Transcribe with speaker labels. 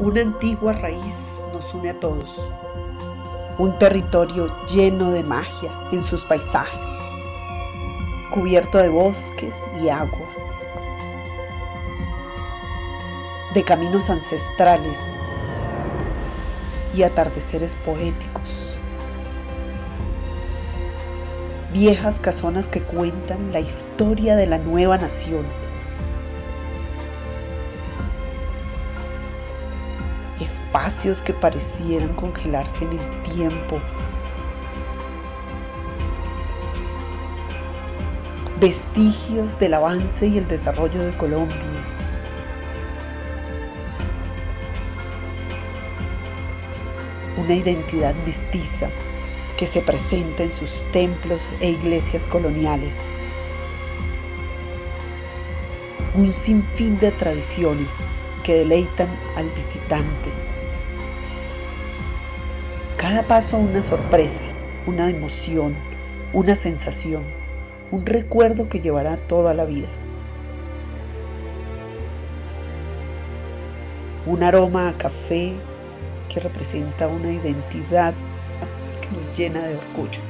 Speaker 1: Una antigua raíz nos une a todos. Un territorio lleno de magia en sus paisajes, cubierto de bosques y agua, de caminos ancestrales y atardeceres poéticos. Viejas casonas que cuentan la historia de la nueva nación espacios que parecieran congelarse en el tiempo, vestigios del avance y el desarrollo de Colombia. Una identidad mestiza que se presenta en sus templos e iglesias coloniales. Un sinfín de tradiciones que deleitan al visitante. Cada paso una sorpresa, una emoción, una sensación, un recuerdo que llevará toda la vida. Un aroma a café que representa una identidad que nos llena de orgullo.